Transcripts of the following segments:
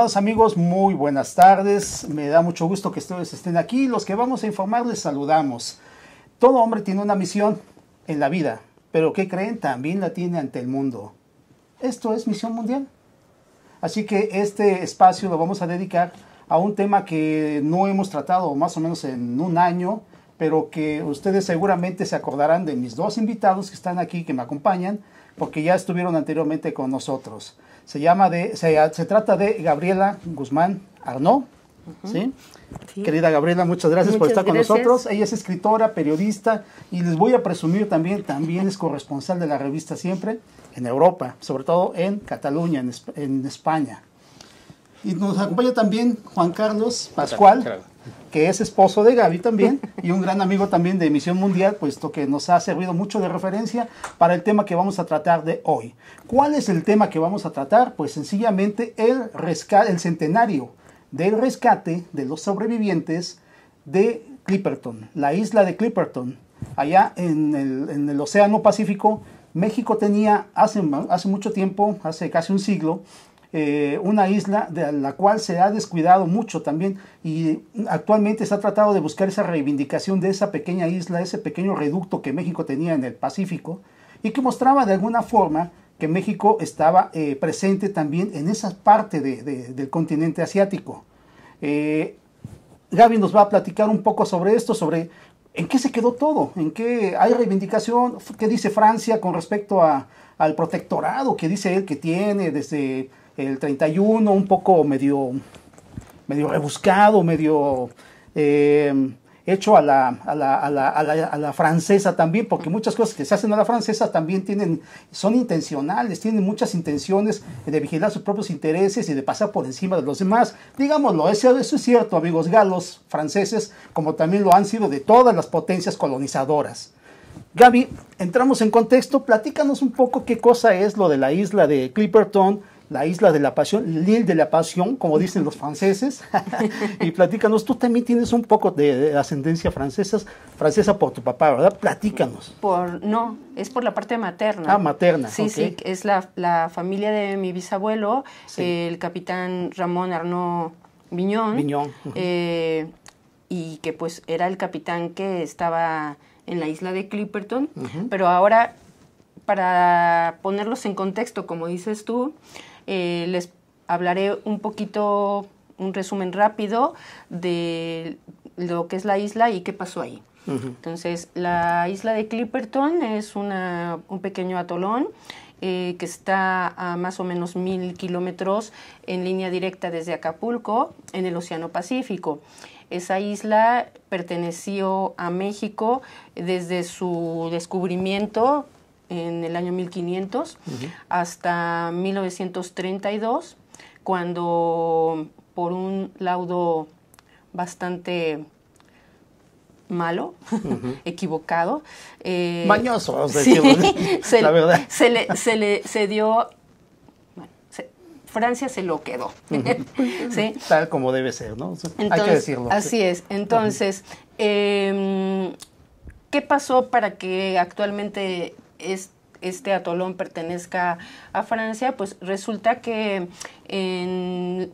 Amigos, muy buenas tardes. Me da mucho gusto que ustedes estén aquí. Los que vamos a informar les saludamos. Todo hombre tiene una misión en la vida, pero ¿qué creen? También la tiene ante el mundo. Esto es Misión Mundial. Así que este espacio lo vamos a dedicar a un tema que no hemos tratado más o menos en un año, pero que ustedes seguramente se acordarán de mis dos invitados que están aquí, que me acompañan, porque ya estuvieron anteriormente con nosotros. Se, llama de, se, se trata de Gabriela Guzmán Arnaud. ¿sí? Querida Gabriela, muchas gracias por estar con nosotros. Ella es escritora, periodista y les voy a presumir también, también es corresponsal de la revista Siempre en Europa, sobre todo en Cataluña, en, en España. Y nos acompaña también Juan Carlos Pascual, que es esposo de Gaby también y un gran amigo también de Misión Mundial, puesto que nos ha servido mucho de referencia para el tema que vamos a tratar de hoy. ¿Cuál es el tema que vamos a tratar? Pues sencillamente el rescate, el centenario del rescate de los sobrevivientes de Clipperton, la isla de Clipperton, allá en el, en el Océano Pacífico. México tenía hace, hace mucho tiempo, hace casi un siglo, eh, una isla de la cual se ha descuidado mucho también y actualmente se ha tratado de buscar esa reivindicación de esa pequeña isla, ese pequeño reducto que México tenía en el Pacífico y que mostraba de alguna forma que México estaba eh, presente también en esa parte de, de, del continente asiático. Eh, Gaby nos va a platicar un poco sobre esto, sobre en qué se quedó todo, en qué hay reivindicación, qué dice Francia con respecto a, al protectorado que dice él que tiene desde el 31, un poco medio, medio rebuscado, medio eh, hecho a la, a, la, a, la, a, la, francesa también, porque muchas cosas que se hacen a la francesa también tienen, son intencionales, tienen muchas intenciones de vigilar sus propios intereses y de pasar por encima de los demás. Digámoslo, eso, eso es cierto, amigos galos, franceses, como también lo han sido de todas las potencias colonizadoras. Gaby, entramos en contexto, platícanos un poco qué cosa es lo de la isla de Clipperton, la isla de la pasión, l'île de la pasión, como dicen los franceses. y platícanos, tú también tienes un poco de, de, ascendencia francesa, francesa por tu papá, ¿verdad? Platícanos. Por, no, es por la parte materna. Ah, materna. Sí, okay. sí, es la, la, familia de mi bisabuelo, sí. el capitán Ramón Arnaud Viñón. Viñón. Uh -huh. eh, y que pues era el capitán que estaba en la isla de Clipperton, uh -huh. pero ahora, para ponerlos en contexto, como dices tú, eh, les hablaré un poquito, un resumen rápido de lo que es la isla y qué pasó ahí. Uh -huh. Entonces, la isla de Clipperton es una, un pequeño atolón eh, que está a más o menos mil kilómetros en línea directa desde Acapulco, en el Océano Pacífico. Esa isla perteneció a México desde su descubrimiento en el año 1500 uh -huh. hasta 1932, cuando por un laudo bastante malo, uh -huh. equivocado. Eh, Mañoso, sí, se, la verdad. Se le, se le se dio, bueno, se, Francia se lo quedó. Uh -huh. ¿Sí? Tal como debe ser, ¿no? Entonces, Hay que decirlo. Así es. Entonces, eh, ¿qué pasó para que actualmente es, este atolón pertenezca a Francia? Pues resulta que en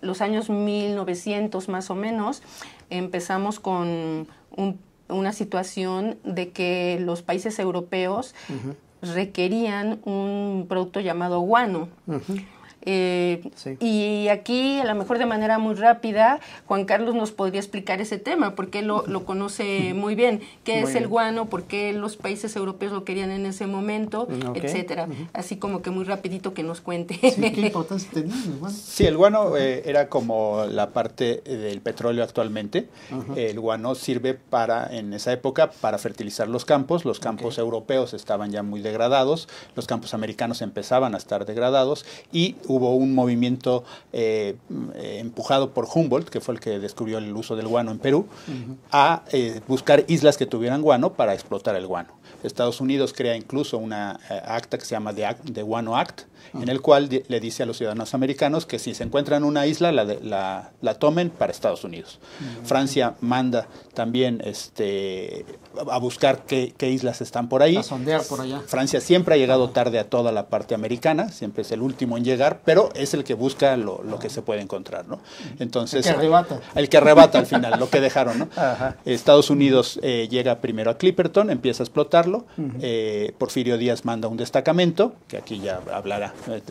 los años 1900 más o menos empezamos con un, una situación de que los países europeos uh -huh. requerían un producto llamado guano. Uh -huh. Eh, sí. Y aquí, a lo mejor de manera muy rápida, Juan Carlos nos podría explicar ese tema, porque él lo, lo conoce muy bien. ¿Qué muy es bien. el guano? ¿Por qué los países europeos lo querían en ese momento? Okay. Etcétera. Uh -huh. Así como que muy rapidito que nos cuente. Sí, ¿Qué importancia tenía el guano? Sí, el guano eh, era como la parte del petróleo actualmente. Uh -huh. El guano sirve para, en esa época, para fertilizar los campos. Los campos okay. europeos estaban ya muy degradados, los campos americanos empezaban a estar degradados y hubo un movimiento eh, empujado por Humboldt, que fue el que descubrió el uso del guano en Perú, uh -huh. a eh, buscar islas que tuvieran guano para explotar el guano. Estados Unidos crea incluso una eh, acta que se llama The, Act, The Guano Act, uh -huh. en el cual le dice a los ciudadanos americanos que si se encuentran una isla la, de, la, la tomen para Estados Unidos. Uh -huh. Francia manda también este, a buscar qué, islas están por ahí. A sondear por allá. Francia siempre ha llegado tarde a toda la parte americana, siempre es el último en llegar, pero es el que busca lo, que se puede encontrar, ¿no? Entonces, el que arrebata. El que arrebata al final, lo que dejaron, ¿no? Estados Unidos eh, llega primero a Clipperton, empieza a explotarlo, eh, Porfirio Díaz manda un destacamento, que aquí ya hablará eh,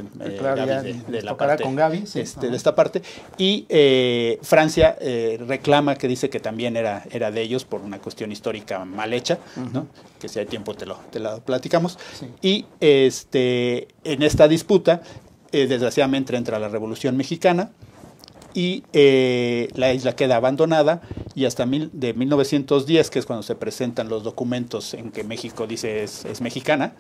de, la parte, con Gaby, este, de esta parte, y Francia reclama que dice que también era, era de ellos por una cuestión histórica mal hecha, ¿no? que si hay tiempo te lo, te lo platicamos. Y este, en esta disputa, eh, desgraciadamente entra la Revolución Mexicana y eh, la isla queda abandonada y hasta mil, de 1910, que es cuando se presentan los documentos en que México dice es, mexicana,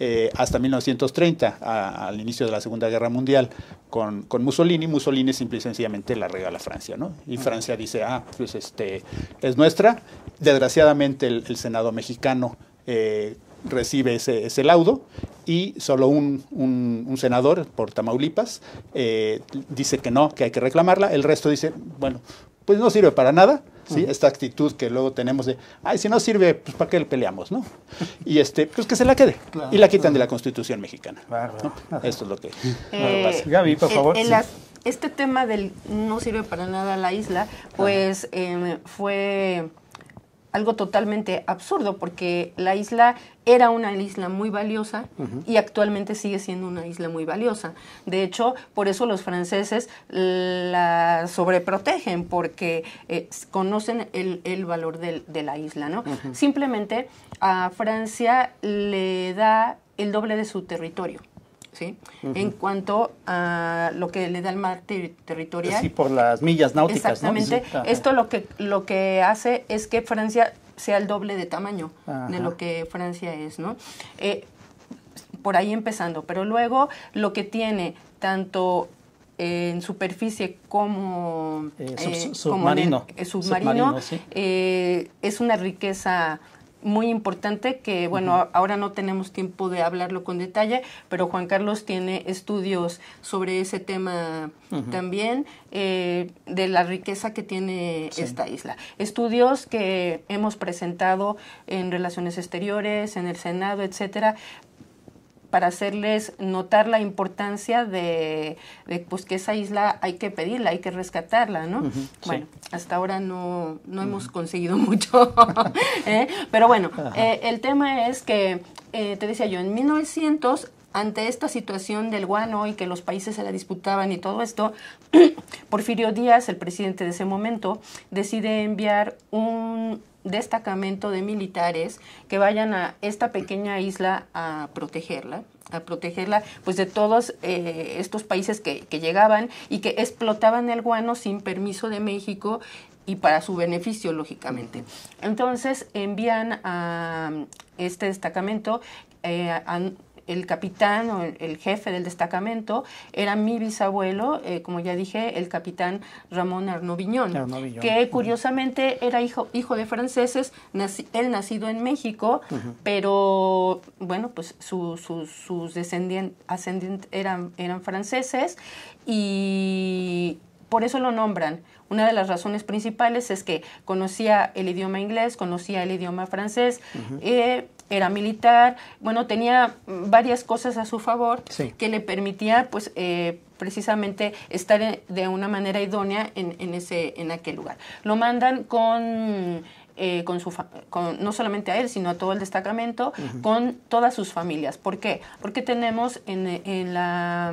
eh, hasta 1930, al inicio de la Segunda Guerra Mundial, con, con, Mussolini, Mussolini simple y sencillamente la regala a Francia, ¿no? Y Francia dice, ah, pues este, es nuestra. Desgraciadamente el, Senado mexicano eh, recibe ese, ese laudo y solo un, un, senador por Tamaulipas eh, dice que no, que hay que reclamarla. El resto dice, bueno, pues no sirve para nada. ¿sí? Esta actitud que luego tenemos de, ay, si no sirve, pues ¿para qué le peleamos? ¿no? Y este, pues que se la quede. y la quitan de la Constitución mexicana. Esto es lo que eh, pasa. Gaby, por favor. este tema del no sirve para nada la isla, pues eh, fue algo totalmente absurdo porque la isla era una isla muy valiosa y actualmente sigue siendo una isla muy valiosa. De hecho, por eso los franceses la sobreprotegen porque eh, conocen el, valor de la isla. ¿no? Simplemente a Francia le da el doble de su territorio. ¿Sí? En cuanto a lo que le da el mar territorial. Sí, por las millas náuticas, Exactamente. Esto lo que, lo que hace es que Francia sea el doble de tamaño de lo que Francia es, ¿no? Eh, por ahí empezando, pero luego lo que tiene tanto en superficie como, eh, eh, submarino, submarino, es una riqueza muy importante que, bueno, ahora no tenemos tiempo de hablarlo con detalle, pero Juan Carlos tiene estudios sobre ese tema también, eh, de la riqueza que tiene esta isla. Estudios que hemos presentado en Relaciones Exteriores, en el Senado, etcétera, para hacerles notar la importancia de, pues que esa isla hay que pedirla, hay que rescatarla, ¿no? bueno, hasta ahora no, no hemos conseguido mucho, ¿eh? pero bueno, eh, el tema es que, eh, te decía yo, en 1900 ante esta situación del guano y que los países se la disputaban y todo esto, Porfirio Díaz, el presidente de ese momento, decide enviar un destacamento de militares que vayan a esta pequeña isla a protegerla a protegerla pues de todos eh, estos países que, llegaban y que explotaban el guano sin permiso de México y para su beneficio, lógicamente. Entonces envían a este destacamento eh, a, el capitán o el, jefe del destacamento era mi bisabuelo, eh, como ya dije, el capitán Ramón Arnoviñón, que curiosamente era hijo, hijo de franceses, él nacido en México, pero bueno, pues sus descendientes eran, eran franceses y por eso lo nombran. Una de las razones principales es que conocía el idioma inglés, conocía el idioma francés, eh, era militar, bueno, tenía varias cosas a su favor que le permitía, pues, eh, precisamente estar de una manera idónea en, ese, en aquel lugar. Lo mandan con eh, con su con, no solamente a él, sino a todo el destacamento, con todas sus familias. ¿Por qué? Porque tenemos en, en, la,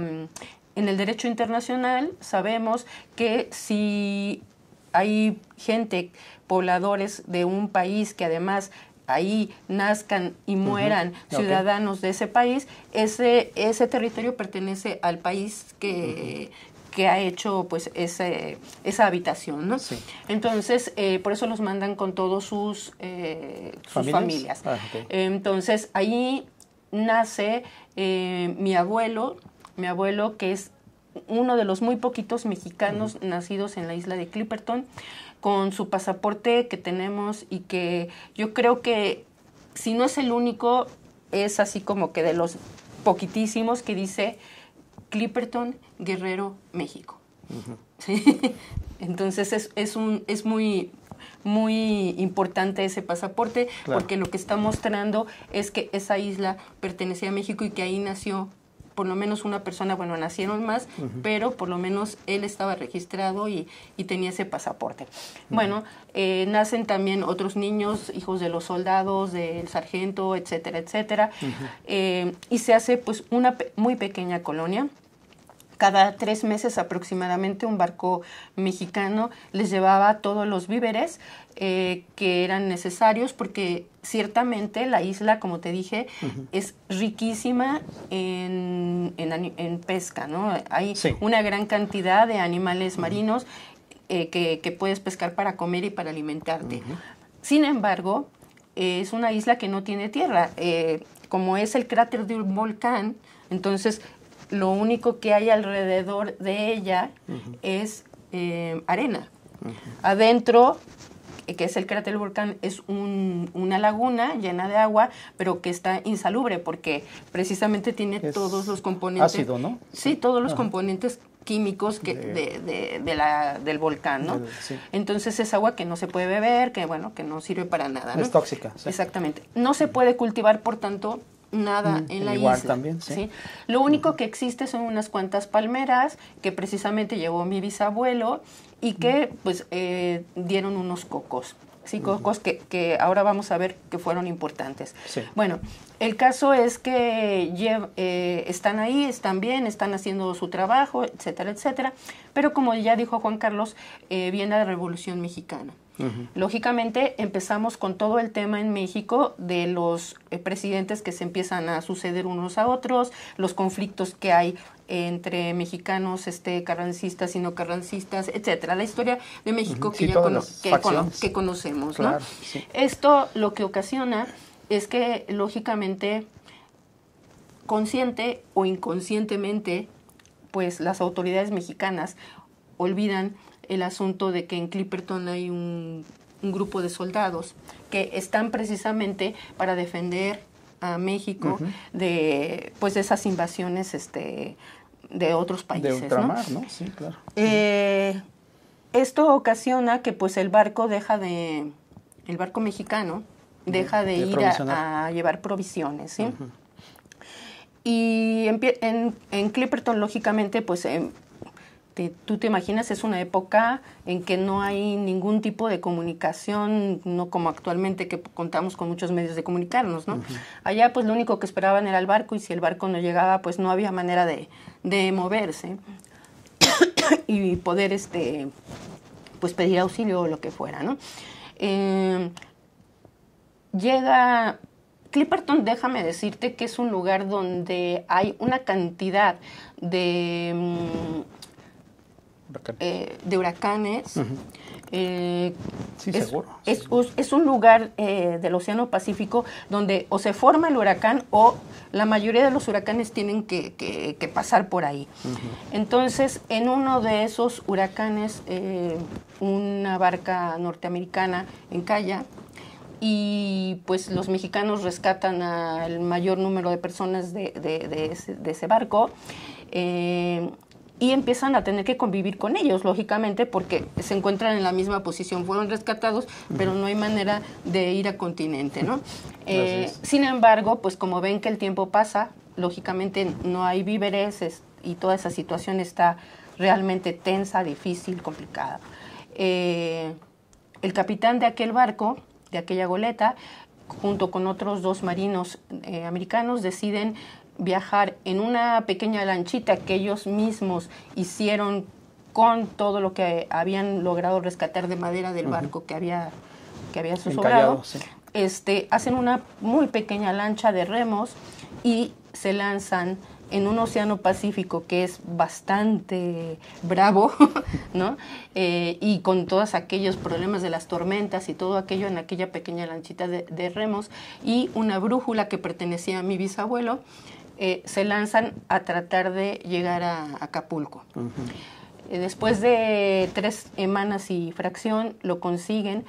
en el derecho internacional, sabemos que si hay gente, pobladores de un país que además ahí nazcan y mueran ciudadanos de ese país, ese, ese territorio pertenece al país que, que ha hecho pues ese, esa habitación, ¿no? Entonces, eh, por eso los mandan con todos sus, eh, sus familias. Ah, Entonces, ahí nace eh, mi abuelo, mi abuelo que es uno de los muy poquitos mexicanos nacidos en la isla de Clipperton, con su pasaporte que tenemos y que yo creo que si no es el único, es así como que de los poquitísimos que dice Clipperton, Guerrero, México. Entonces es, es, un, es muy, muy importante ese pasaporte porque lo que está mostrando es que esa isla pertenecía a México y que ahí nació por lo menos una persona, bueno, nacieron más, pero por lo menos él estaba registrado y, tenía ese pasaporte. Bueno, eh, nacen también otros niños, hijos de los soldados, del sargento, etcétera, etcétera, eh, y se hace pues una muy pequeña colonia cada tres meses aproximadamente un barco mexicano les llevaba todos los víveres eh, que eran necesarios porque ciertamente la isla, como te dije, es riquísima en, en, pesca, ¿no? Hay una gran cantidad de animales marinos eh, que, puedes pescar para comer y para alimentarte. Sin embargo, es una isla que no tiene tierra. Eh, como es el cráter de un volcán, entonces lo único que hay alrededor de ella es eh, arena. Adentro, que es el cráter del volcán, es una laguna llena de agua, pero que está insalubre porque precisamente tiene todos los componentes. Ácido, ¿no? Sí, todos los componentes químicos que de, la, del volcán, ¿no? Entonces es agua que no se puede beber, que bueno, que no sirve para nada. Es tóxica. Exactamente. No se puede cultivar, por tanto, nada mm, en la igual isla. también, sí. Lo único que existe son unas cuantas palmeras que precisamente llevó mi bisabuelo y que pues eh, dieron unos cocos. Sí, cocos que, que, ahora vamos a ver que fueron importantes. Bueno, el caso es que eh, están ahí, están bien, están haciendo su trabajo, etcétera, etcétera. Pero como ya dijo Juan Carlos, eh, viene la Revolución Mexicana. Lógicamente empezamos con todo el tema en México de los eh, presidentes que se empiezan a suceder unos a otros, los conflictos que hay entre mexicanos este, carrancistas y no carrancistas, etcétera. La historia de México que ya que, conocemos. Esto lo que ocasiona es que lógicamente consciente o inconscientemente pues las autoridades mexicanas olvidan el asunto de que en Clipperton hay un, grupo de soldados que están precisamente para defender a México de pues esas invasiones este de otros países. De ultramar, ¿no? Sí, claro. Eh, esto ocasiona que pues el barco deja de el barco mexicano deja de, ir a, llevar provisiones, ¿sí? Y en, en, Clipperton, lógicamente, pues tú te imaginas, es una época en que no hay ningún tipo de comunicación, no como actualmente que contamos con muchos medios de comunicarnos, ¿no? Allá pues lo único que esperaban era el barco y si el barco no llegaba pues no había manera de, moverse y poder este pues pedir auxilio o lo que fuera, ¿no? Eh, llega Clipperton, déjame decirte que es un lugar donde hay una cantidad de eh, de huracanes. Eh, sí, es, seguro, es, un lugar eh, del Océano Pacífico donde o se forma el huracán o la mayoría de los huracanes tienen que, pasar por ahí. Entonces, en uno de esos huracanes, una barca norteamericana encalla y pues los mexicanos rescatan al mayor número de personas de, ese, de ese, barco y empiezan a tener que convivir con ellos, lógicamente, porque se encuentran en la misma posición. Fueron rescatados, pero no hay manera de ir a continente, ¿no? Eh, sin embargo, pues como ven que el tiempo pasa, lógicamente no hay víveres y toda esa situación está realmente tensa, difícil, complicada. Eh, el capitán de aquel barco, de aquella goleta, junto con otros dos marinos eh, americanos, deciden viajar en una pequeña lanchita que ellos mismos hicieron con todo lo que habían logrado rescatar de madera del barco que había que había sobrado, este, hacen una muy pequeña lancha de remos y se lanzan en un océano Pacífico que es bastante bravo, ¿no? Eh, y con todos aquellos problemas de las tormentas y todo aquello en aquella pequeña lanchita de remos y una brújula que pertenecía a mi bisabuelo eh, se lanzan a tratar de llegar a Acapulco. Eh, después de tres semanas y fracción lo consiguen.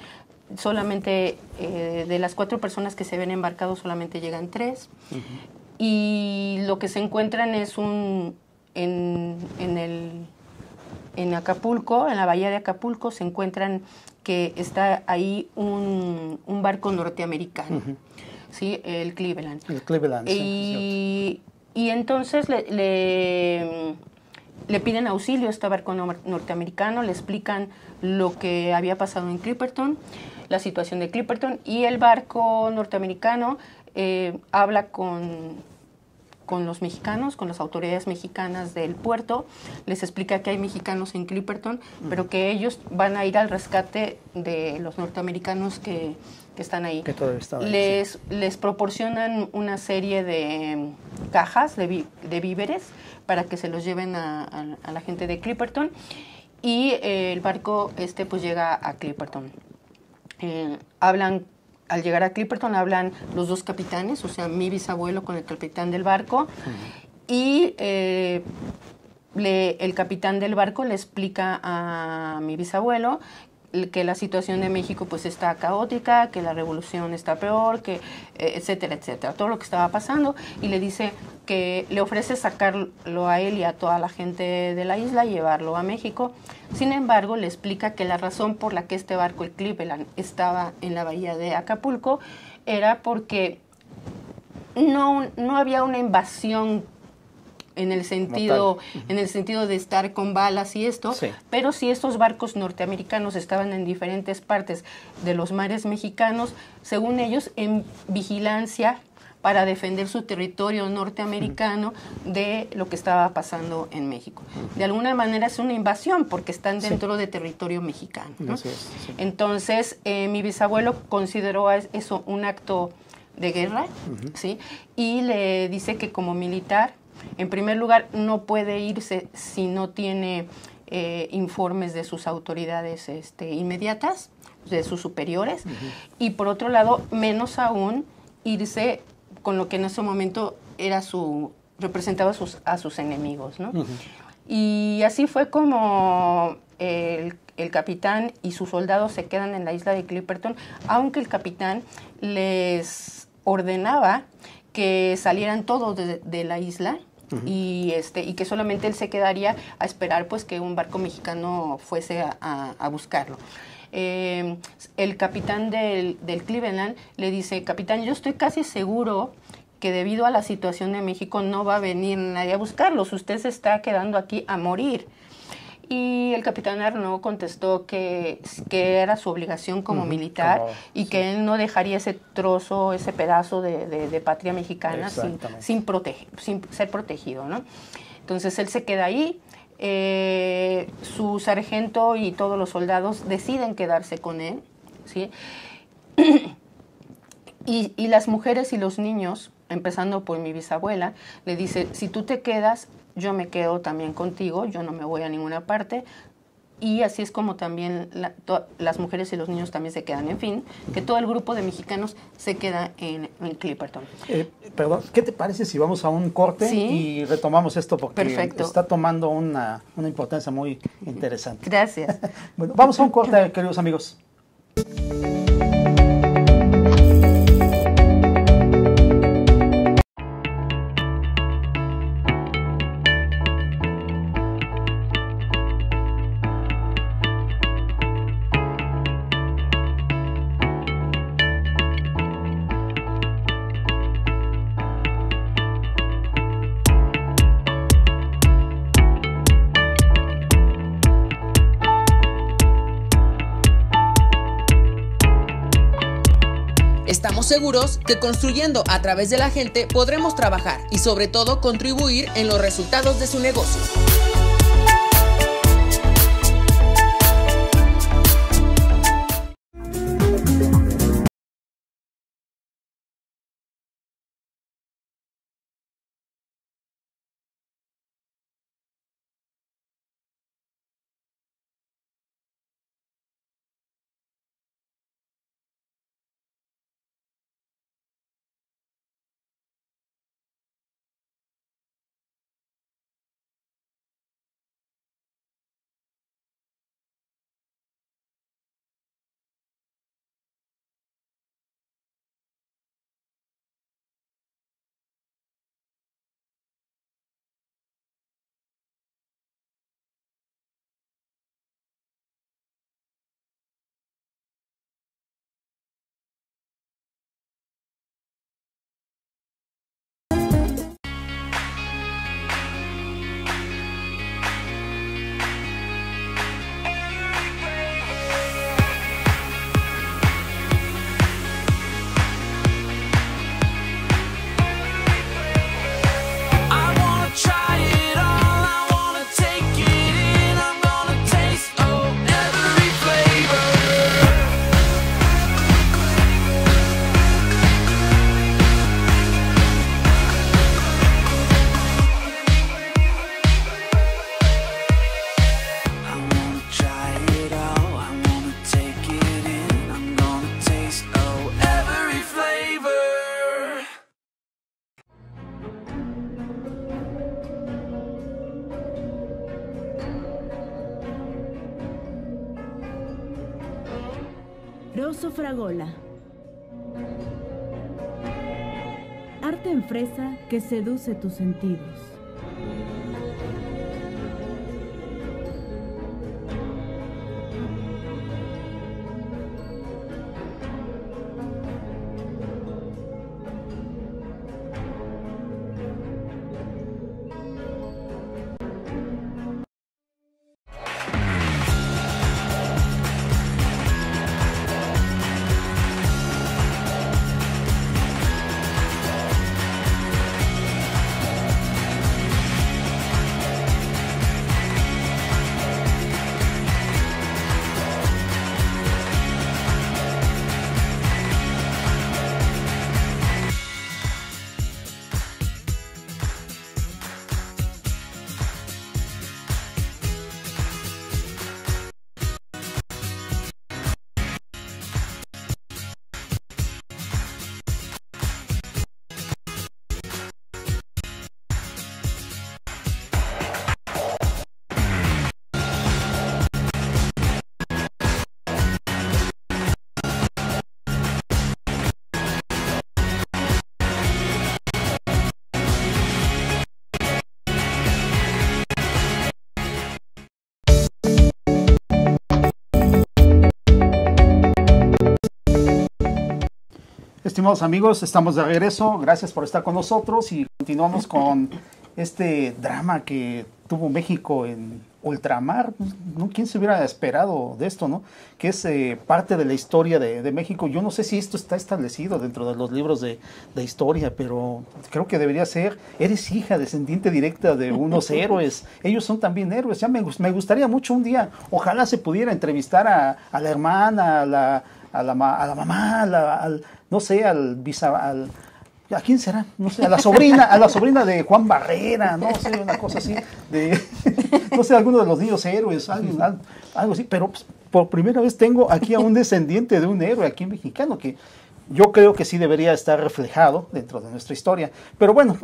Solamente eh, de las cuatro personas que se ven embarcados solamente llegan tres. Y lo que se encuentran es un en, el en Acapulco, en la bahía de Acapulco, se encuentran que está ahí un, un barco norteamericano, ¿sí? el Cleveland. El Cleveland, sí, y, entonces le, le, le piden auxilio a este barco nor- norteamericano, le explican lo que había pasado en Clipperton, la situación de Clipperton, y el barco norteamericano eh, habla con, con los mexicanos, con las autoridades mexicanas del puerto, les explica que hay mexicanos en Clipperton, pero que ellos van a ir al rescate de los norteamericanos que, que están ahí. Que estaban ahí, les, les proporcionan una serie de cajas de, vi- de víveres para que se los lleven a, a- a la gente de Clipperton y eh, el barco este pues llega a Clipperton. Eh, hablan, al llegar a Clipperton hablan los dos capitanes, o sea, mi bisabuelo con el capitán del barco y eh, le- el capitán del barco le explica a mi bisabuelo que la situación de México pues está caótica, que la revolución está peor, que eh, etcétera, etcétera, todo lo que estaba pasando y le dice que le ofrece sacarlo a él y a toda la gente de la isla y llevarlo a México. Sin embargo, le explica que la razón por la que este barco, el Cleveland, estaba en la bahía de Acapulco era porque no, no había una invasión en el sentido en el sentido de estar con balas y esto, Sí. pero si estos barcos norteamericanos estaban en diferentes partes de los mares mexicanos, según ellos en vigilancia para defender su territorio norteamericano de lo que estaba pasando en México. De alguna manera es una invasión porque están Sí. dentro de territorio mexicano. ¿no? Así es, sí. Entonces, eh, mi bisabuelo consideró eso un acto de guerra, ¿sí? Y le dice que como militar, en primer lugar, no puede irse si no tiene eh, informes de sus autoridades este, inmediatas, de sus superiores, y por otro lado, menos aún irse con lo que en ese momento era su representaba a sus, a sus enemigos, ¿no? Y así fue como el, el capitán y sus soldados se quedan en la isla de Clipperton, aunque el capitán les ordenaba que salieran todos de, de la isla y este y que solamente él se quedaría a esperar pues que un barco mexicano fuese a, buscarlo. Eh, el capitán del, del Cleveland le dice, capitán, yo estoy casi seguro que debido a la situación de México no va a venir nadie a buscarlos, usted se está quedando aquí a morir. Y el capitán Arnaud contestó que, que era su obligación como militar y sí. que él no dejaría ese trozo, ese pedazo de, de- de patria mexicana sin, sin, protege- sin ser protegido. ¿no? Entonces él se queda ahí, eh, su sargento y todos los soldados deciden quedarse con él. ¿sí? Y, y las mujeres y los niños, empezando por mi bisabuela, le dice, si tú te quedas, yo me quedo también contigo, yo no me voy a ninguna parte. Y así es como también la- to- las mujeres y los niños también se quedan. En fin, que todo el grupo de mexicanos se queda en, en Clipperton. Eh, perdón, ¿qué te parece si vamos a un corte Sí. y retomamos esto porque Perfecto. está tomando una, una importancia muy interesante? Gracias. Bueno, vamos a un corte, queridos amigos. Seguros que construyendo a través de la gente podremos trabajar y sobre todo contribuir en los resultados de su negocio. Que seduce tus sentidos. Estimados amigos, estamos de regreso. Gracias por estar con nosotros y continuamos con este drama que tuvo México en ultramar. ¿Quién se hubiera esperado de esto, no? Que es eh, parte de la historia de, de, México. Yo no sé si esto está establecido dentro de los libros de, de, historia, pero creo que debería ser. Eres hija, descendiente directa de unos héroes. Ellos son también héroes. Ya me, me, gustaría mucho un día, ojalá se pudiera entrevistar a, a la hermana, a la, a la, a la mamá, a la, al, no sé, al, al ¿A quién será? No sé, a la sobrina, a la sobrina de Juan Barrera, no sé, una cosa así, de, no sé, alguno de los niños héroes, algo, algo así, pero pues, por primera vez tengo aquí a un descendiente de un héroe aquí mexicano, que yo creo que sí debería estar reflejado dentro de nuestra historia. Pero bueno,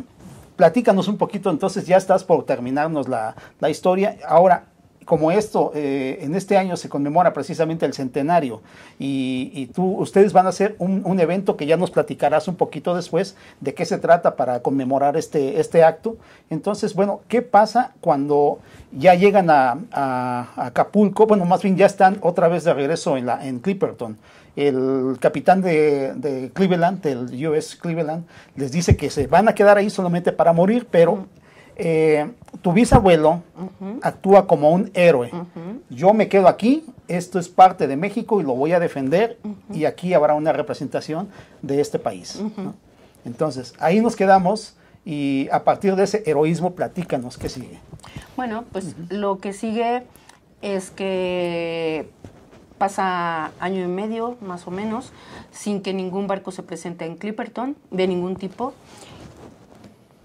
platícanos un poquito, entonces ya estás por terminarnos la, la historia. Ahora, como esto, eh, en este año se conmemora precisamente el centenario y, tú, ustedes van a hacer un, un, evento que ya nos platicarás un poquito después de qué se trata para conmemorar este, este acto. Entonces, bueno, ¿qué pasa cuando ya llegan a, a, a Acapulco? Bueno, más bien ya están otra vez de regreso en, la, en Clipperton. El capitán de, de Cleveland, del US Cleveland, les dice que se van a quedar ahí solamente para morir, pero eh, tu bisabuelo uh -huh. actúa como un héroe. Uh -huh. Yo me quedo aquí, esto es parte de México y lo voy a defender uh -huh. y aquí habrá una representación de este país. ¿no? Entonces, ahí nos quedamos y a partir de ese heroísmo, platícanos qué sigue. Bueno, pues lo que sigue es que pasa año y medio, más o menos, sin que ningún barco se presente en Clipperton, de ningún tipo.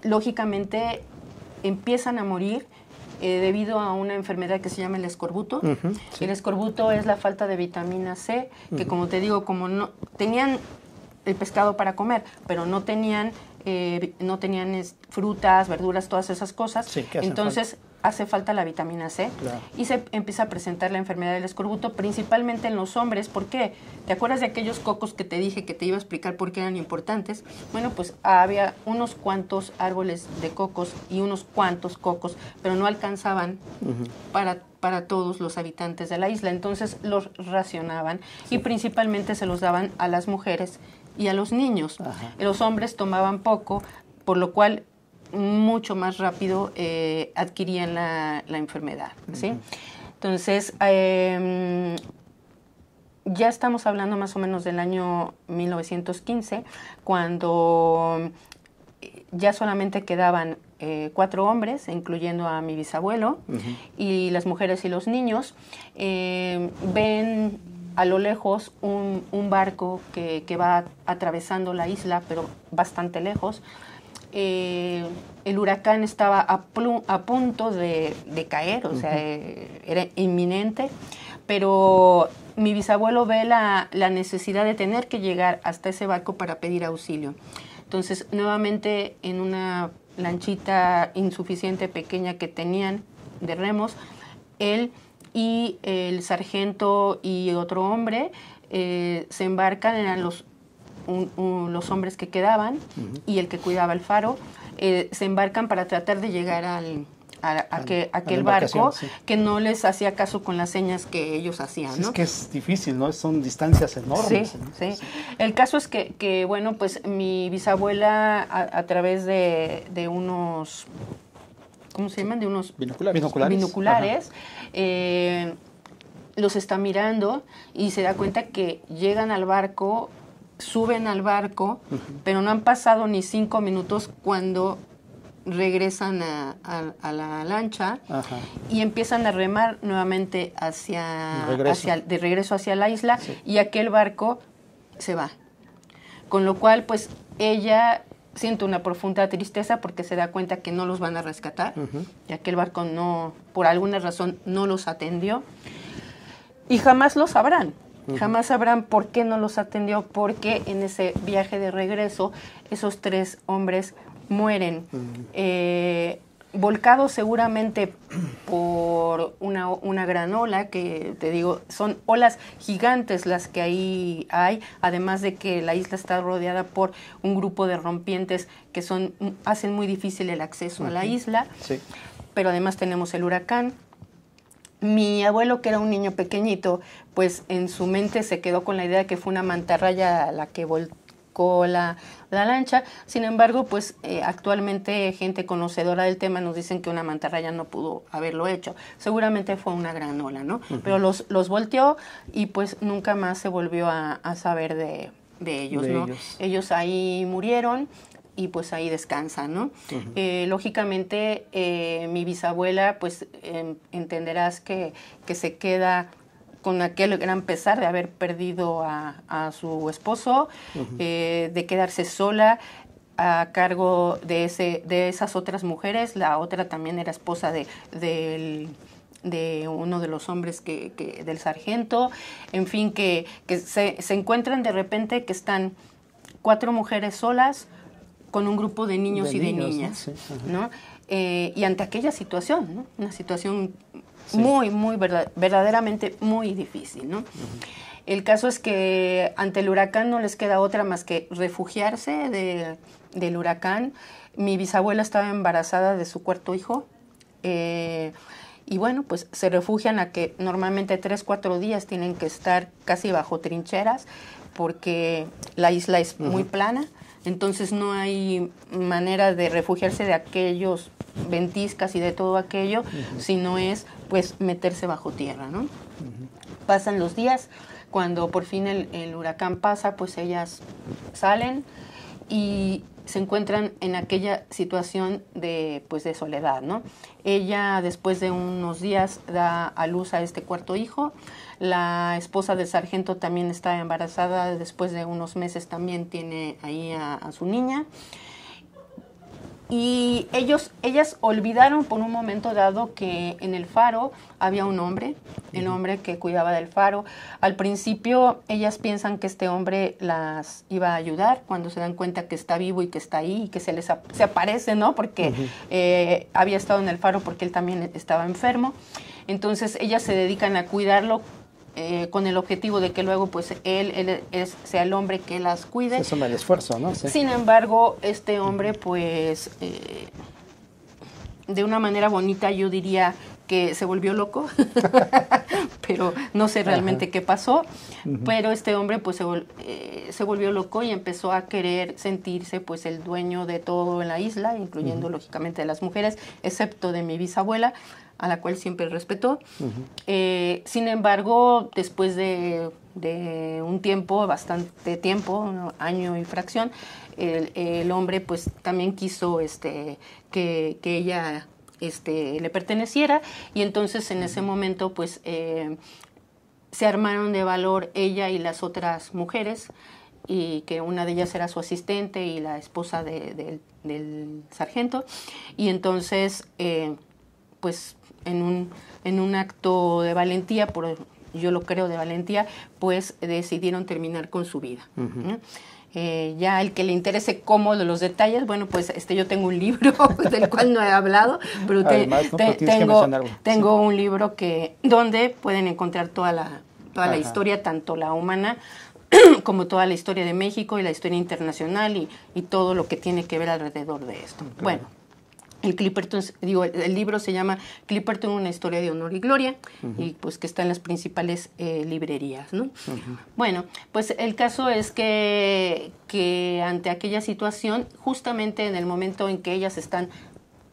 Lógicamente, empiezan a morir eh, debido a una enfermedad que se llama el escorbuto. Uh -huh, sí. El escorbuto es la falta de vitamina C, que uh -huh. como te digo, como no tenían el pescado para comer, pero no tenían eh, no tenían frutas, verduras, todas esas cosas. Sí, Entonces falta? Hace falta la vitamina C claro. y se empieza a presentar la enfermedad del escorbuto, principalmente en los hombres. ¿Por qué? ¿Te acuerdas de aquellos cocos que te dije que te iba a explicar por qué eran importantes? Bueno, pues había unos cuantos árboles de cocos y unos cuantos cocos, pero no alcanzaban uh -huh. para para todos los habitantes de la isla. Entonces los racionaban sí. y principalmente se los daban a las mujeres y a los niños. Ajá. Los hombres tomaban poco, por lo cual mucho más rápido eh, adquirían la, la enfermedad. ¿sí? Uh -huh. Entonces, eh, ya estamos hablando más o menos del año 1915, cuando ya solamente quedaban eh, cuatro hombres, incluyendo a mi bisabuelo, uh -huh. y las mujeres y los niños, eh, ven a lo lejos un, un barco que, que, va atravesando la isla, pero bastante lejos. Eh, el huracán estaba a, a punto de, de, caer, o uh -huh. sea, era inminente, pero mi bisabuelo ve la, la necesidad de tener que llegar hasta ese barco para pedir auxilio. Entonces, nuevamente en una lanchita insuficiente pequeña que tenían de remos, él y el sargento y otro hombre eh, se embarcan, eran los, los hombres que quedaban y el que cuidaba el faro, eh, se embarcan para tratar de llegar al, a, aquel barco que no les hacía caso con las señas que ellos hacían. Es que es difícil, ¿no? Son distancias enormes. Sí, sí. El caso es que, que bueno, pues mi bisabuela a, través de, de, unos, ¿cómo se llaman? De unos binoculares. binoculares, eh, los está mirando y se da cuenta que llegan al barco, suben al barco, pero no han pasado ni cinco minutos cuando regresan a, la lancha y empiezan a remar nuevamente hacia, de regreso. hacia la isla y aquel barco se va. Con lo cual, pues ella siente una profunda tristeza porque se da cuenta que no los van a rescatar, y aquel barco no, por alguna razón, no los atendió. Y jamás lo sabrán. Jamás sabrán por qué no los atendió, porque en ese viaje de regreso esos tres hombres mueren. Eh, volcados seguramente por una, una gran ola, que te digo, son olas gigantes las que ahí hay, además de que la isla está rodeada por un grupo de rompientes que son, hacen muy difícil el acceso a la isla, pero además tenemos el huracán, mi abuelo, que era un niño pequeñito, pues en su mente se quedó con la idea de que fue una mantarraya la que volcó la, lancha. Sin embargo, pues eh, actualmente gente conocedora del tema nos dicen que una mantarraya no pudo haberlo hecho. Seguramente fue una gran ola, ¿no? Pero los, los volteó y pues nunca más se volvió a, saber de, ellos, ¿no? Ellos. ellos ahí murieron y pues ahí descansa, ¿no? Eh, lógicamente, eh, mi bisabuela, pues em, entenderás que, que, se queda con aquel gran pesar de haber perdido a, su esposo, eh, de quedarse sola a cargo de, ese, de esas otras mujeres. La otra también era esposa de, de uno de los hombres que, que, del sargento. En fin, que, que se, se encuentran de repente que están cuatro mujeres solas, con un grupo de niños y de niñas, ¿no? Eh, y ante aquella situación, ¿no? Una situación muy, muy, verdaderamente muy difícil, ¿no? El caso es que ante el huracán no les queda otra más que refugiarse del huracán. Mi bisabuela estaba embarazada de su cuarto hijo. Eh, y bueno, pues se refugian a que normalmente tres, cuatro días tienen que estar casi bajo trincheras porque la isla es muy plana entonces no hay manera de refugiarse de aquellos ventiscas y de todo aquello, sino es pues meterse bajo tierra, ¿no? Pasan los días, cuando por fin el, huracán pasa, pues ellas salen y se encuentran en aquella situación de, pues, de soledad, ¿no? Ella después de unos días da a luz a este cuarto hijo, la esposa del sargento también está embarazada, después de unos meses también tiene ahí a, su niña. Y ellos, ellas olvidaron por un momento dado que en el faro había un hombre, el hombre que cuidaba del faro. Al principio ellas piensan que este hombre las iba a ayudar cuando se dan cuenta que está vivo y que está ahí y que se les se aparece, ¿no? Porque eh, había estado en el faro porque él también estaba enfermo. Entonces ellas se dedican a cuidarlo eh, con el objetivo de que luego pues él, él es, sea el hombre que las cuide. Eso el esfuerzo, ¿no? Sin embargo, este hombre pues eh, de una manera bonita yo diría que se volvió loco, pero no sé realmente qué pasó, pero este hombre pues se, eh, se, volvió loco y empezó a querer sentirse pues el dueño de todo en la isla, incluyendo lógicamente de las mujeres, excepto de mi bisabuela, a la cual siempre respetó. Eh, sin embargo, después de, un tiempo, bastante tiempo, un año y fracción, el, hombre pues también quiso este, que, ella este, le perteneciera. Y entonces en ese momento pues eh, se armaron de valor ella y las otras mujeres y que una de ellas era su asistente y la esposa del sargento. Y entonces eh, pues en un, en un acto de valentía, por, yo lo creo de valentía, pues decidieron terminar con su vida. Eh, ya el que le interese cómo los detalles, bueno, pues este yo tengo un libro del cual no he hablado, pero tengo, tengo un libro que donde pueden encontrar toda la toda la historia, tanto la humana como toda la historia de México y la historia internacional y, y todo lo que tiene que ver alrededor de esto. Bueno, el Clipperton, digo, el libro se llama Clipperton, una historia de honor y gloria, y pues que está en las principales eh, librerías, ¿no? Bueno, pues el caso es que, que ante aquella situación, justamente en el momento en que ellas están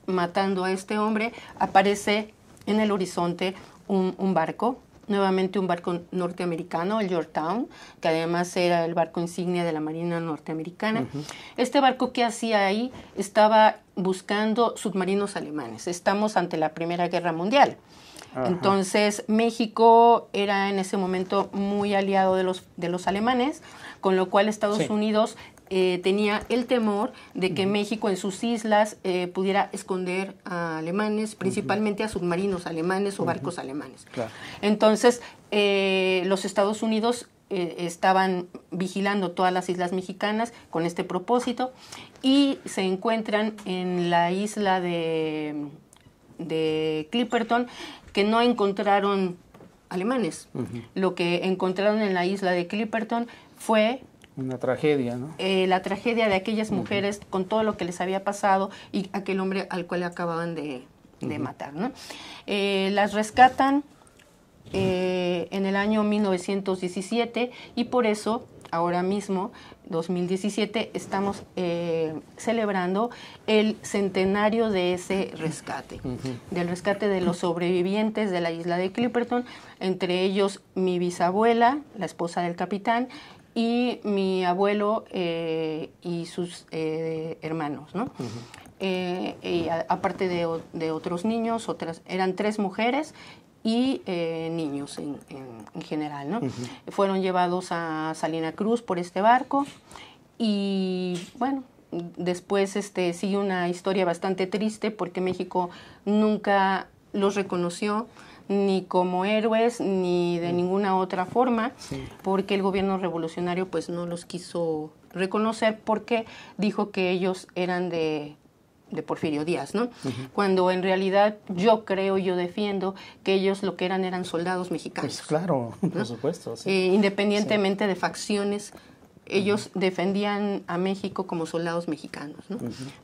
matando a este hombre, aparece en el horizonte un, un barco nuevamente un barco norteamericano, el Yorktown, que además era el barco insignia de la Marina norteamericana. Este barco que hacía ahí estaba buscando submarinos alemanes. Estamos ante la Primera Guerra Mundial. Entonces México era en ese momento muy aliado de los, de los alemanes, con lo cual Estados Unidos eh, tenía el temor de que México en sus islas eh, pudiera esconder a alemanes, principalmente a submarinos alemanes o barcos alemanes. Entonces, eh, los Estados Unidos estaban vigilando todas las islas mexicanas con este propósito y se encuentran en la isla de, de Clipperton que no encontraron alemanes. Lo que encontraron en la isla de Clipperton fue una tragedia, ¿no? Eh, la tragedia de aquellas mujeres con todo lo que les había pasado y aquel hombre al cual acababan de, matar, ¿no? Eh, las rescatan eh, en el año 1917 y por eso ahora mismo, 2017, estamos celebrando el centenario de ese rescate, del rescate de los sobrevivientes de la isla de Clipperton, entre ellos mi bisabuela, la esposa del capitán, y mi abuelo eh, y sus eh, hermanos, ¿no? Eh, y aparte de, de, otros niños, otras, eran tres mujeres y niños en, en, general, ¿no? Fueron llevados a Salina Cruz por este barco y bueno, después este, sigue una historia bastante triste porque México nunca los reconoció, ni como héroes ni de ninguna otra forma, porque el gobierno revolucionario pues no los quiso reconocer porque dijo que ellos eran de, de Porfirio Díaz, ¿no? Cuando en realidad yo creo, yo defiendo que ellos lo que eran eran soldados mexicanos. Pues claro, por supuesto. Eh, independientemente de facciones ellos defendían a México como soldados mexicanos, ¿no?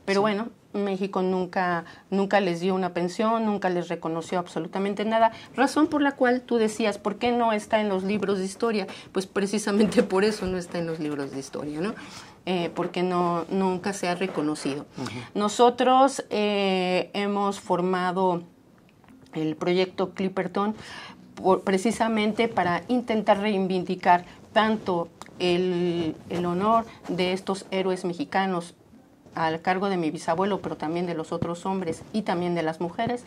Pero bueno, México nunca, nunca les dio una pensión, nunca les reconoció absolutamente nada, razón por la cual tú decías, ¿por qué no está en los libros de historia? Pues precisamente por eso no está en los libros de historia, ¿no? Eh, porque no, nunca se ha reconocido. Nosotros eh, hemos formado el proyecto Clipperton precisamente para intentar reivindicar tanto el, honor de estos héroes mexicanos al cargo de mi bisabuelo, pero también de los otros hombres y también de las mujeres,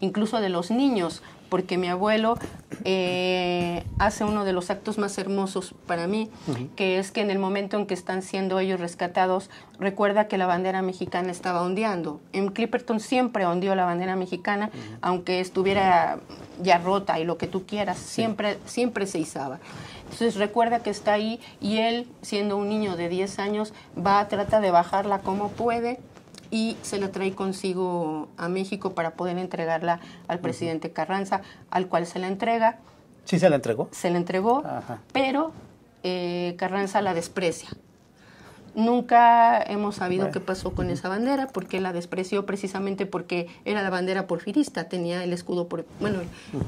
incluso de los niños, porque mi abuelo eh, hace uno de los actos más hermosos para mí, que es que en el momento en que están siendo ellos rescatados, recuerda que la bandera mexicana estaba ondeando. En Clipperton siempre ondeó la bandera mexicana, aunque estuviera ya rota y lo que tú quieras, siempre, siempre se izaba. Entonces recuerda que está ahí y él, siendo un niño de 10 años, va a tratar de bajarla como puede y se la trae consigo a México para poder entregarla al presidente Carranza, al cual se la entrega. ¿Sí se la entregó? Se la entregó, pero eh, Carranza la desprecia. Nunca hemos sabido qué pasó con esa bandera, porque la despreció precisamente porque era la bandera porfirista, tenía el escudo, por, bueno,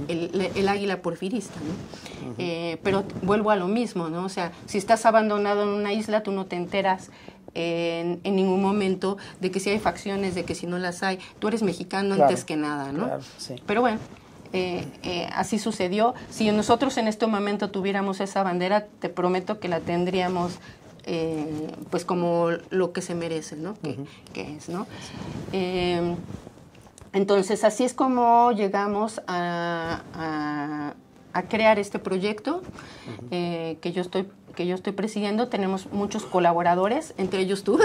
el, águila porfirista, ¿no? Eh, pero vuelvo a lo mismo, ¿no? O sea, si estás abandonado en una isla, tú no te enteras en, ningún momento de que si hay facciones, de que si no las hay, tú eres mexicano antes que nada, ¿no? Pero bueno, eh, eh, así sucedió. Si nosotros en este momento tuviéramos esa bandera, te prometo que la tendríamos eh, pues como lo que se merece, ¿no? Que, es, ¿no? entonces, así es como llegamos a, a, crear este proyecto que yo estoy que yo estoy presidiendo tenemos muchos colaboradores, entre ellos tú.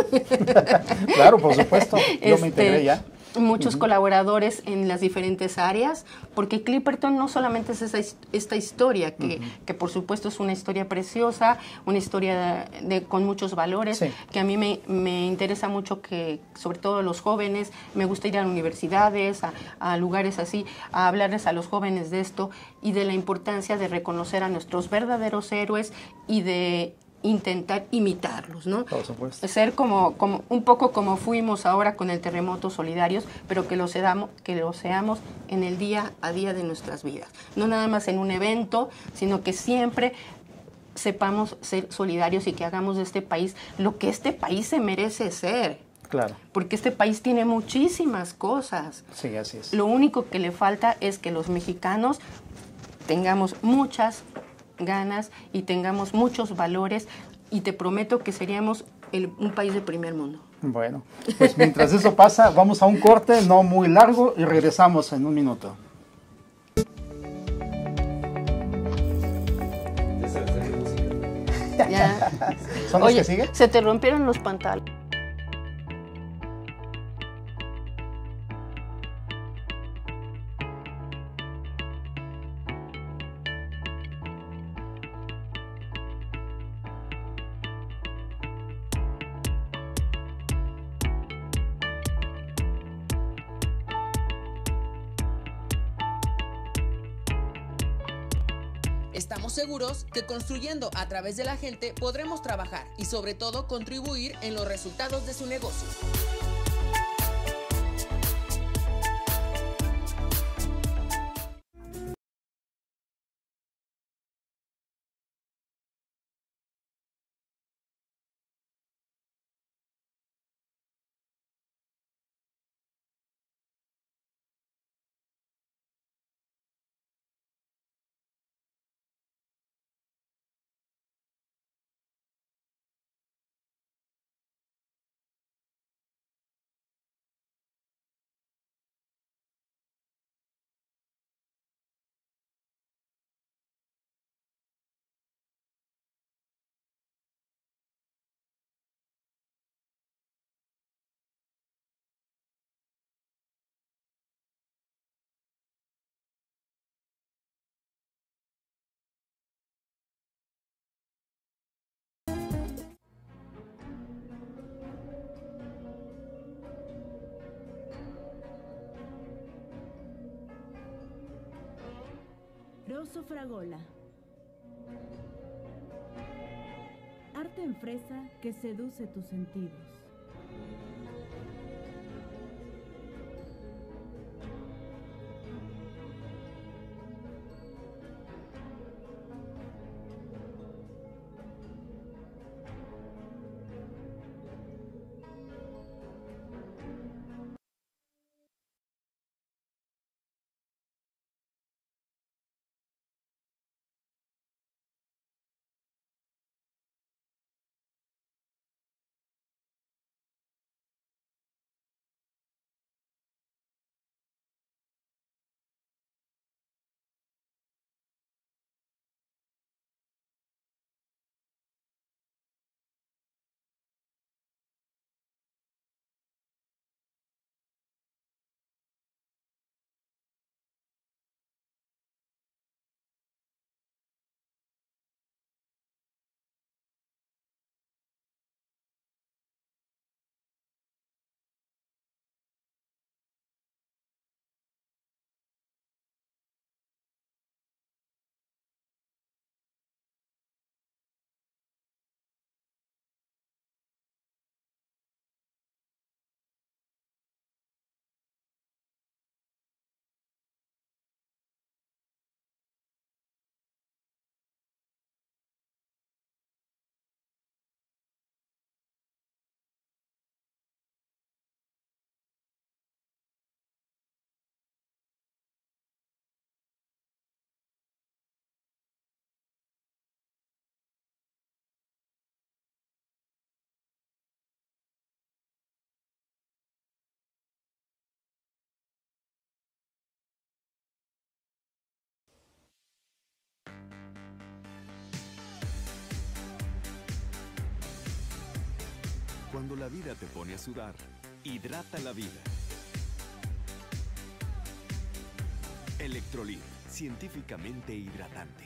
claro, por supuesto, yo me integré este, ya. Muchos colaboradores en las diferentes áreas, porque Clipperton no solamente es esta historia, que, que, por supuesto es una historia preciosa, una historia de, con muchos valores, que a mí me, me, interesa mucho que, sobre todo los jóvenes, me gusta ir a universidades, a, a lugares así, a hablarles a los jóvenes de esto y de la importancia de reconocer a nuestros verdaderos héroes y de intentar imitarlos, ¿no? Por supuesto. Ser como, como un poco como fuimos ahora con el terremoto solidarios, pero que lo, seamos, que lo seamos en el día a día de nuestras vidas. No nada más en un evento, sino que siempre sepamos ser solidarios y que hagamos de este país lo que este país se merece ser. Claro. Porque este país tiene muchísimas cosas. Sí, así es. Lo único que le falta es que los mexicanos tengamos muchas ganas y tengamos muchos valores y te prometo que seríamos un país de primer mundo. Bueno, pues mientras eso pasa, vamos a un corte no muy largo y regresamos en un minuto. Ya. ¿Son los que siguen? Se te rompieron los pantalones. Que construyendo a través de la gente podremos trabajar y sobre todo contribuir en los resultados de su negocio. Rosso Fragola. Arte en fresa que seduce tus sentidos. Cuando la vida te pone a sudar, hidrata la vida. Electrolit, científicamente hidratante.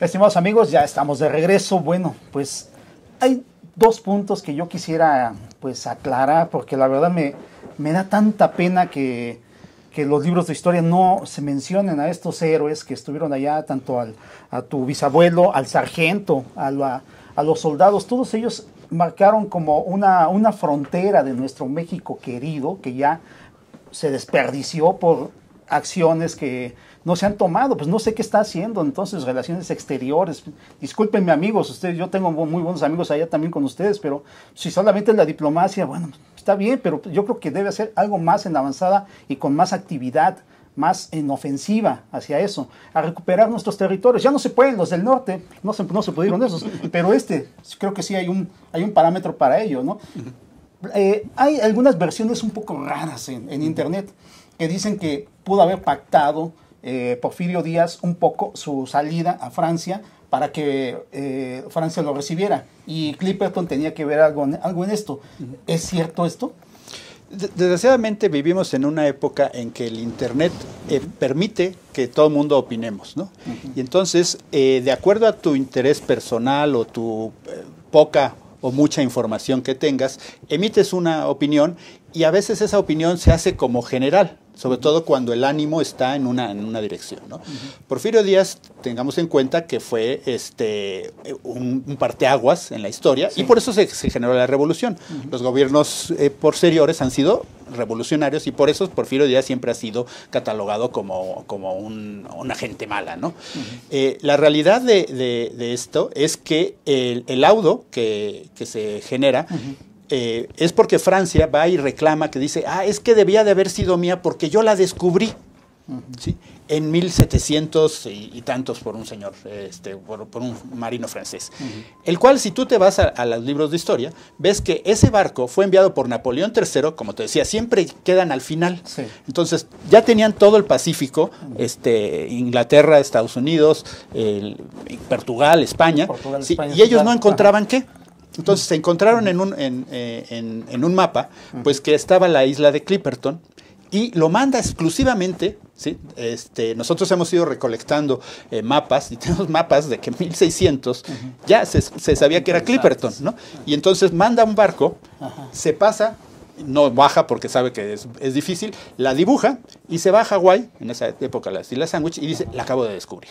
Estimados amigos, ya estamos de regreso. Bueno, pues hay dos puntos que yo quisiera pues aclarar porque la verdad me, me da tanta pena que que los libros de historia no se mencionen a estos héroes que estuvieron allá, tanto al, a tu bisabuelo, al sargento, a, a los soldados, todos ellos marcaron como una, una frontera de nuestro México querido que ya se desperdició por acciones que no se han tomado, pues no sé qué está haciendo entonces relaciones exteriores. Discúlpenme amigos, ustedes, yo tengo muy buenos amigos allá también con ustedes, pero si solamente la diplomacia, bueno, está bien, pero yo creo que debe hacer algo más en avanzada y con más actividad, más en ofensiva hacia eso, a recuperar nuestros territorios. Ya no se pueden, los del norte, no se, no se pudieron esos, pero este, creo que sí hay un, hay un parámetro para ello, ¿no? Eh, hay algunas versiones un poco raras en, en internet que dicen que pudo haber pactado eh, Porfirio Díaz un poco su salida a Francia para que eh, Francia lo recibiera. Y Clipperton tenía que ver algo, en- algo en esto. ¿Es cierto esto? De- Desgraciadamente vivimos en una época en que el Internet eh, permite que todo el mundo opinemos, ¿no? Y entonces, eh, de acuerdo a tu interés personal o tu poca o mucha información que tengas, emites una opinión y a veces esa opinión se hace como general, sobre todo cuando el ánimo está en una, en una dirección, ¿no? Porfirio Díaz, tengamos en cuenta que fue este, un, un parteaguas en la historia y por eso se, se generó la revolución. Los gobiernos eh, posteriores han sido revolucionarios y por eso Porfirio Díaz siempre ha sido catalogado como, como un, una gente mala. ¿no? Eh, la realidad de, de- de esto es que el, el laudo que, que se genera eh, es porque Francia va y reclama que dice, ah, es que debía de haber sido mía porque yo la descubrí. ¿sí? En 1700 y, y tantos por un señor, este, por, por un marino francés. El cual, si tú te vas a, a los libros de historia, ves que ese barco fue enviado por Napoleón III, como te decía, siempre quedan al final. Sí. Entonces, ya tenían todo el Pacífico, este, Inglaterra, Estados Unidos, el- Portugal, España, Portugal, sí, España, y ellos no Ajá. encontraban qué. Entonces se encontraron en un, en, eh, en- en un mapa, pues que estaba la isla de Clipperton, y lo manda exclusivamente, ¿sí? este, nosotros hemos ido recolectando eh, mapas, y tenemos mapas de que en 1600 ya se, se sabía que era Clipperton, ¿no? Y entonces manda un barco, se pasa, no baja porque sabe que es, es difícil, la dibuja y se va a Hawái, en esa época las Islas Sandwich, y dice, la acabo de descubrir.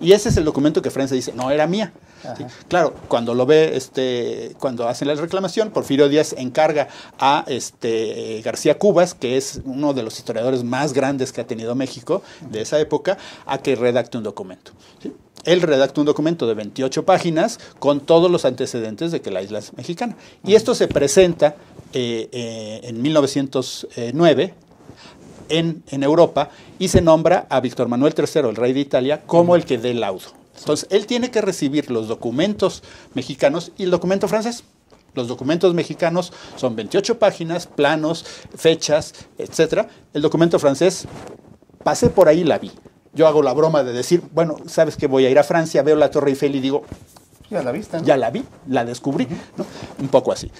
Y ese es el documento que Francia dice, no era mía. Claro, cuando lo ve, este, cuando hacen la reclamación, Porfirio Díaz encarga a este, García Cubas, que es uno de los historiadores más grandes que ha tenido México de esa época, a que redacte un documento. Él redacta un documento de 28 páginas con todos los antecedentes de que la isla es mexicana. Y esto se presenta eh, eh, en 1909 en, en Europa y se nombra a Víctor Manuel III, el rey de Italia, como el que dé laudo. Entonces, él tiene que recibir los documentos mexicanos y el documento francés. Los documentos mexicanos son 28 páginas, planos, fechas, etcétera. El documento francés, pasé por ahí y la vi. Yo hago la broma de decir, bueno, sabes que voy a ir a Francia, veo la Torre Eiffel y digo, Ya la vista. ¿no? ya la vi, la descubrí, ¿no? Un poco así.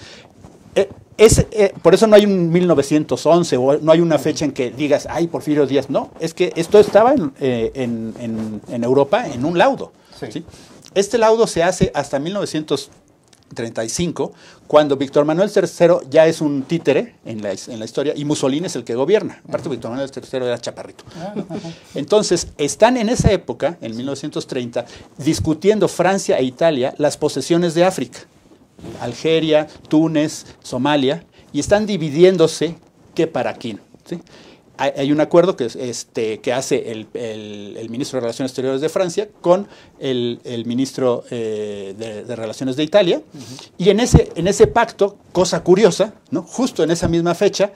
Eh, es, eh, por eso no hay un 1911 o no hay una fecha en que digas, ay, Porfirio Díaz. No, es que esto estaba en, eh, en- en- en Europa en un laudo. Sí. ¿sí? Este laudo se hace hasta 1935, cuando Víctor Manuel III ya es un títere en la, en la historia y Mussolini es el que gobierna. Aparte, Víctor Manuel III era chaparrito. Entonces, están en esa época, en 1930, discutiendo Francia e Italia las posesiones de África. Algeria, Túnez, Somalia, y están dividiéndose qué para quién. ¿sí? Hay, un acuerdo que, es, este, que hace el, el- el ministro de Relaciones Exteriores de Francia con el, el ministro eh, de, de Relaciones de Italia, y en ese, en ese pacto, cosa curiosa, ¿no? justo en esa misma fecha,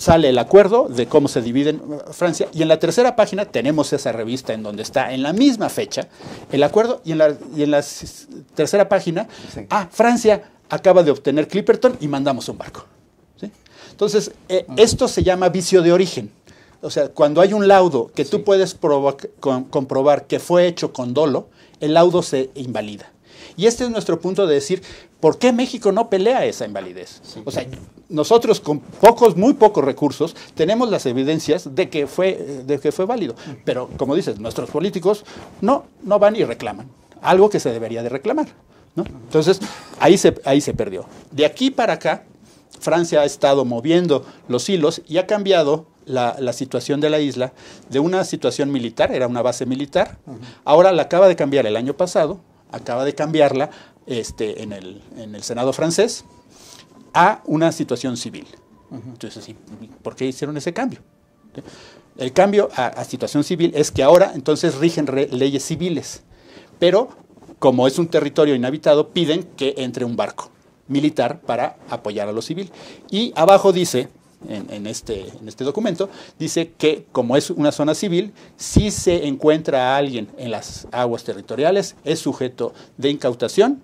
sale el acuerdo de cómo se divide uh, Francia y en la tercera página tenemos esa revista en donde está en la misma fecha el acuerdo y en la, y en la tercera página, Sí. ah, Francia acaba de obtener Clipperton y mandamos un barco. ¿sí? Entonces, eh, esto se llama vicio de origen. O sea, cuando hay un laudo que tú puedes con- comprobar que fue hecho con dolo, el laudo se invalida. Y este es nuestro punto de decir, ¿por qué México no pelea esa invalidez? O sea, nosotros con pocos, muy pocos recursos, tenemos las evidencias de que fue, de que fue válido. Pero, como dices, nuestros políticos no, no van y reclaman. Algo que se debería de reclamar. ¿no? Entonces, ahí se, ahí se perdió. De aquí para acá, Francia ha estado moviendo los hilos y ha cambiado la, la, situación de la isla de una situación militar, era una base militar, ahora la acaba de cambiar el año pasado, acaba de cambiarla este, en, el, en el Senado francés a una situación civil. Entonces, ¿y ¿por qué hicieron ese cambio? El cambio a, a situación civil es que ahora entonces rigen re, leyes civiles, pero como es un territorio inhabitado, piden que entre un barco militar para apoyar a lo civil. Y abajo dice, en, en, este, en, este, documento, dice que como es una zona civil, si se encuentra a alguien en las aguas territoriales, es sujeto de incautación,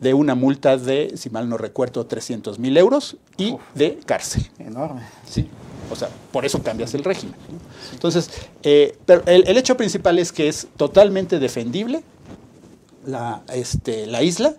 de una multa de, si mal no recuerdo, 300 mil euros y Uf, de cárcel. Enorme. Sí. O sea, por eso cambias el régimen. ¿no? Entonces, eh, pero el, el, hecho principal es que es totalmente defendible la, este, la isla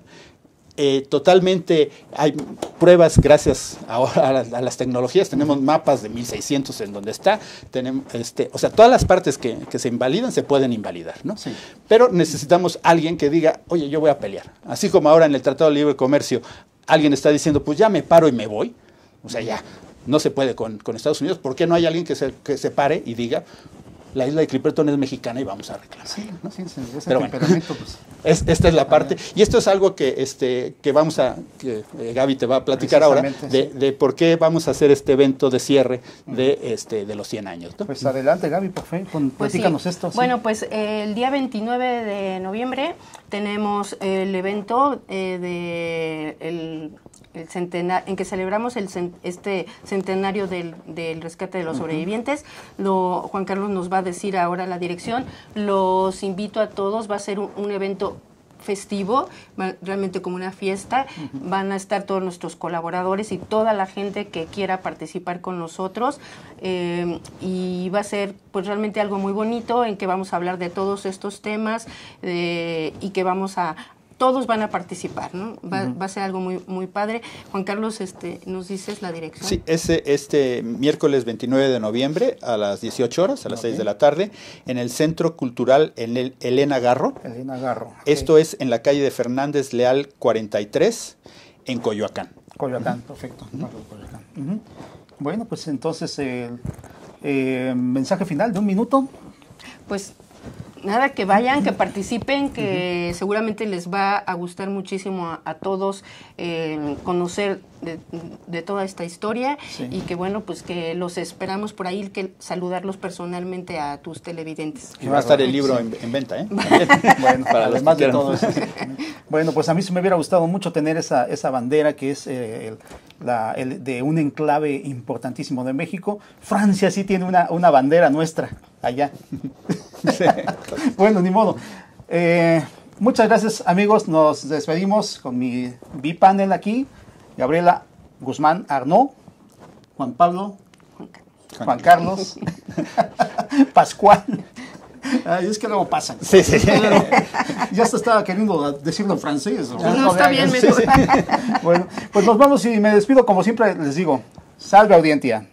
eh, totalmente, hay pruebas gracias ahora a, las, a las tecnologías, tenemos mapas de 1600 en donde está, tenemos, este, o sea, todas las partes que, que se invalidan se pueden invalidar, ¿no? Sí. Pero necesitamos alguien que diga, oye, yo voy a pelear. Así como ahora en el Tratado de Libre Comercio alguien está diciendo, pues ya me paro y me voy, o sea, ya no se puede con, con Estados Unidos, ¿por qué no hay alguien que se, que se pare y diga, la isla de Clipperton es mexicana y vamos a reclamar. Sí, no, sí, sí, ese Pero bueno, pues. es, esta es la parte. Y esto es algo que, este, que vamos a, que eh, Gaby te va a platicar ahora, de, sí. de, por qué vamos a hacer este evento de cierre de, este, de los 100 años. ¿no? Pues adelante, Gaby, por favor, con, pues platícanos sí. esto. Bueno, pues eh, el día 29 de noviembre tenemos el evento eh, de el, centenar, en que celebramos el, este centenario del, del rescate de los uh -huh. sobrevivientes. Lo, Juan Carlos nos va a decir ahora la dirección. Los invito a todos, va a ser un, un evento festivo, realmente como una fiesta. Uh -huh. Van a estar todos nuestros colaboradores y toda la gente que quiera participar con nosotros. Eh, y va a ser pues realmente algo muy bonito en que vamos a hablar de todos estos temas eh, y que vamos a, todos van a participar, ¿no? Va, uh -huh. va, a ser algo muy, muy padre. Juan Carlos, este, ¿nos dices la dirección? Sí, ese, este miércoles 29 de noviembre a las 18 horas, a las okay. 6 de la tarde, en el Centro Cultural en el Elena Garro. Elena Garro. Okay. Esto es en la calle de Fernández Leal 43, en Coyoacán. Coyoacán, perfecto. Uh -huh. Coyoacán. Uh -huh. Bueno, pues entonces, eh, eh, mensaje final de un minuto. Pues nada, que vayan, que participen, que uh -huh. seguramente les va a gustar muchísimo a, a todos eh, conocer de, de, toda esta historia sí. y que bueno, pues que los esperamos por ahí, que saludarlos personalmente a tus televidentes. Y va a estar el libro sí. en, en, venta, ¿eh? bueno, para además de todo eso. bueno, pues a mí se me hubiera gustado mucho tener esa, esa bandera que es eh, el, la, el, de un enclave importantísimo de México. Francia sí tiene una, una bandera nuestra allá. Sí. bueno, ni modo. Eh, muchas gracias, amigos. Nos despedimos con mi B-panel aquí. Gabriela Guzmán Arnaud, Juan Pablo, Juan Carlos, Pascual. Ay, es que luego pasan. Sí, sí. ya se estaba queriendo decirlo en francés. No, no está bien. Sí, sí. Bueno, pues nos vamos y me despido como siempre les digo. Salve audiencia.